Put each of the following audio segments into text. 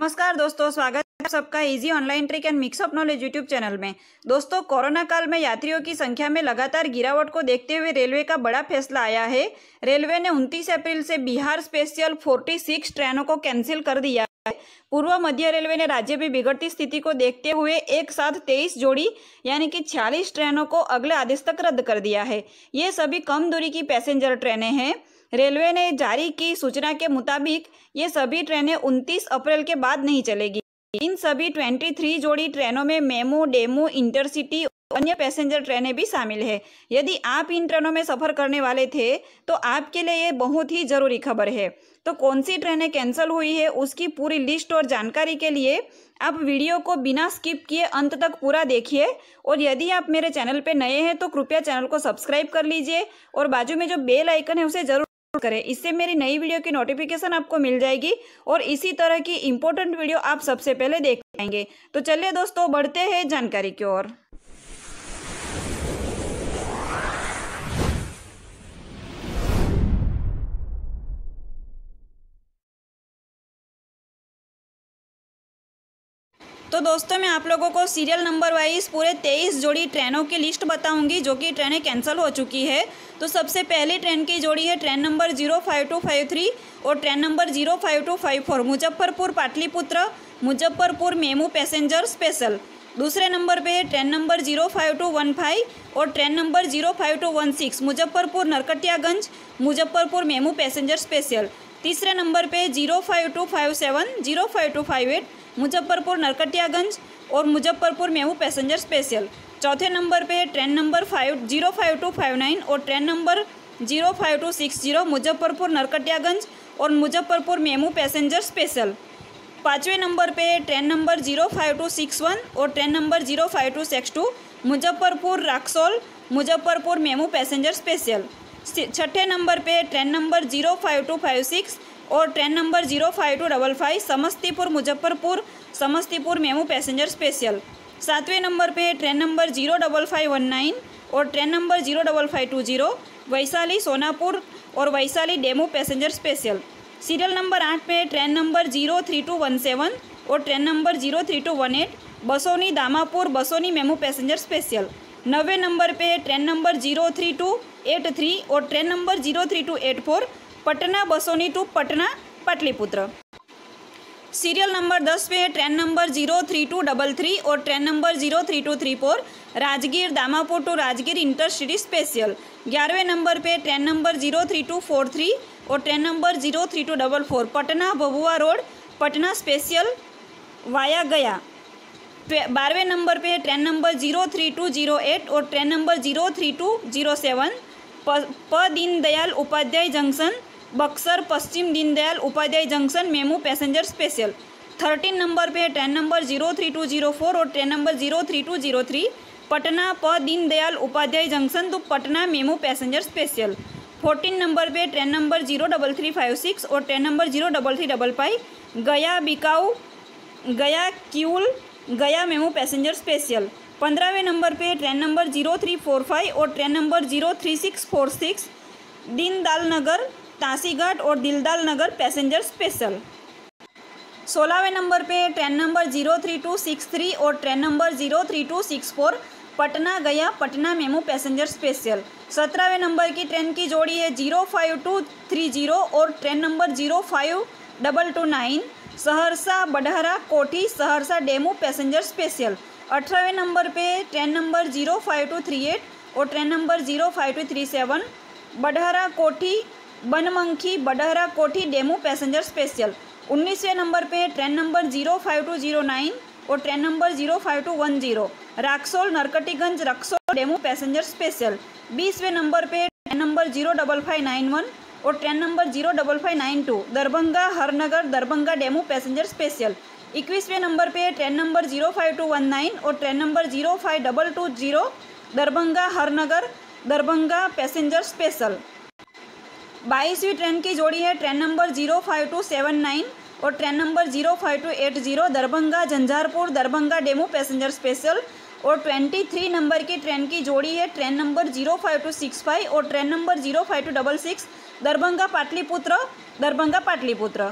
नमस्कार दोस्तों, स्वागत है सबका easy online trick and mix of knowledge YouTube channel में। दोस्तों, कोरोना काल में यात्रियों की संख्या में लगातार गिरावट को देखते हुए रेलवे का बड़ा फैसला आया है। रेलवे ने 29 अप्रैल से बिहार स्पेशल 46 ट्रेनों को कैंसिल कर दिया है। पूर्व मध्य रेलवे ने राज्य में बिगड़ती स्थिति को देखते हुए एक साथ तेईस जोड़ी, यानी कि छियालीस ट्रेनों को अगले आदेश तक रद्द कर दिया है। ये सभी कम दूरी की पैसेंजर ट्रेनें हैं। रेलवे ने जारी की सूचना के मुताबिक, ये सभी ट्रेनें 29 अप्रैल के बाद नहीं चलेगी। इन सभी 23 जोड़ी ट्रेनों में मेमो, डेमो, इंटरसिटी, अन्य पैसेंजर ट्रेनें भी शामिल है। यदि आप इन ट्रेनों में सफ़र करने वाले थे तो आपके लिए ये बहुत ही ज़रूरी खबर है। तो कौन सी ट्रेनें कैंसिल हुई है, उसकी पूरी लिस्ट और जानकारी के लिए आप वीडियो को बिना स्किप किए अंत तक पूरा देखिए। और यदि आप मेरे चैनल पे नए हैं तो कृपया चैनल को सब्सक्राइब कर लीजिए और बाजू में जो बेल आइकन है, उसे ज़रूर करें। इससे मेरी नई वीडियो की नोटिफिकेशन आपको मिल जाएगी और इसी तरह की इंपॉर्टेंट वीडियो आप सबसे पहले देख पाएँगे। तो चलिए दोस्तों, बढ़ते हैं जानकारी की ओर। तो दोस्तों, मैं आप लोगों को सीरियल नंबर वाइज पूरे तेईस जोड़ी ट्रेनों की लिस्ट बताऊँगी, जो कि ट्रेनें कैंसिल हो चुकी है। तो सबसे पहली ट्रेन की जोड़ी है train number zero five two five three और train number zero five two five four, Muzaffarpur Pataliputra, Muzaffarpur MEMU passenger special. दूसरे नंबर पे है train number zero five two one five और train number zero five two one six, Muzaffarpur Narkatiaganj, Muzaffarpur MEMU passenger special. तीसरे number पे zero five two five seven, zero five two five eight Muzaffarpur Narkatiaganj और Muzaffarpur MEMU passenger special. चौथे number पे है train number five, zero five two five nine और train number zero five two six zero Muzaffarpur Narkatiaganj और Muzaffarpur MEMU passenger special. पाँचवें number पे train number zero five two six one और train number zero five two six two Muzaffarpur Raxaul, Muzaffarpur MEMU passenger special. छठे number पे train number zero five two five six और train number zero five two double five Samastipur Muzaffarpur, Samastipur MEMU passenger special. सातवें number पे train number zero double five one nine और train number zero double five two zero Vaishali Sonapur और Vaishali DEMU passenger special. Serial number आठ पे train number zero three two one seven और train number zero three two one eight Basoni Damapur, Basoni MEMU passenger special. नवे number पे train number zero three two eight three और train number zero three two eight four Patna Basoni to Patna Pataliputra. Serial number दस पे है train number zero three two double three और train number zero three two three four, Rajgir Damapur to Rajgir intercity special. ग्यारहवें number पे train number zero three two four three और train number zero three two double four, Patna Bhabua road, Patna special via Gaya. बारहवें number पे train number zero three two zero eight और train number zero three two zero seven प Deendayal Upadhyay junction Buxar, पश्चिम Deendayal Upadhyay junction, MEMU passenger special. Thirteen number पे है train number zero three two zero four और train number zero three two zero three, Patna प Deendayal Upadhyay junction to Patna MEMU passenger special. Fourteen number पे train number zero double three five six और train number zero double three double five, Gaya बिकाऊ, Gaya Kiul, Gaya MEMU passenger special. पंद्रहवें number पे train number zero three four five और train number zero three six four six, Deendayal Nagar Tasighat और दिलदाल नगर passenger special. सोलहवें number पे train number zero three two six three और train number zero three two six four, Patna Gaya Patna MEMU passenger special. सत्रहवें number की train की जोड़ी है zero five two three zero और train number zero five double two nine, Saharsa, Barhara, Kothi, Saharsa DEMU passenger special. अठारहवें number पे train number zero five two three eight और train number zero five two three seven, Barhara, Kothi Banmankhi Barhara Kothi DEMU passenger special. उन्नीसवें number पे train number zero five two zero nine और train number zero five two one zero. Raxaul, Narkatiaganj, Raxaul DEMU passenger special. बीसवें number पे train number zero double five nine one और train number zero double five nine two. Darbhanga, Harnagar, Darbhanga DEMU passenger special. इक्कीसवें number पे train number zero five two one nine और train number zero five double two zero. Darbhanga, Harnagar, Darbhanga passenger special. बाईसवीं train की जोड़ी है, train number zero five two seven nine और train number zero five two eight zero, Darbhanga Jhanjharpur, Darbhanga DEMU passenger special और twenty three number की train की जोड़ी है, train number zero five two six five और train number zero five two double six, Darbhanga Pataliputra Darbhanga Pataliputra.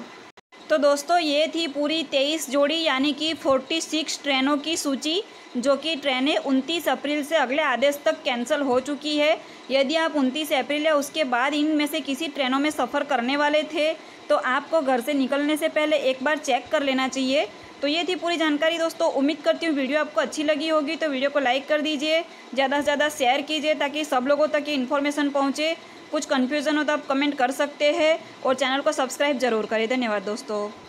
तो दोस्तों, ये थी पूरी तेईस जोड़ी, यानी कि फोर्टी सिक्स ट्रेनों की सूची। जो कि ट्रेनें उनतीस अप्रैल से अगले आदेश तक कैंसिल हो चुकी है। यदि आप उनतीस अप्रैल या उसके बाद इनमें से किसी ट्रेनों में सफ़र करने वाले थे तो आपको घर से निकलने से पहले एक बार चेक कर लेना चाहिए। तो ये थी पूरी जानकारी दोस्तों। उम्मीद करती हूँ वीडियो आपको अच्छी लगी होगी तो वीडियो को लाइक कर दीजिए, ज़्यादा से ज़्यादा शेयर कीजिए, ताकि सब लोगों तक ये इन्फॉर्मेशन पहुँचे। कुछ कन्फ्यूज़न हो तो आप कमेंट कर सकते हैं और चैनल को सब्सक्राइब ज़रूर करें। धन्यवाद दोस्तों।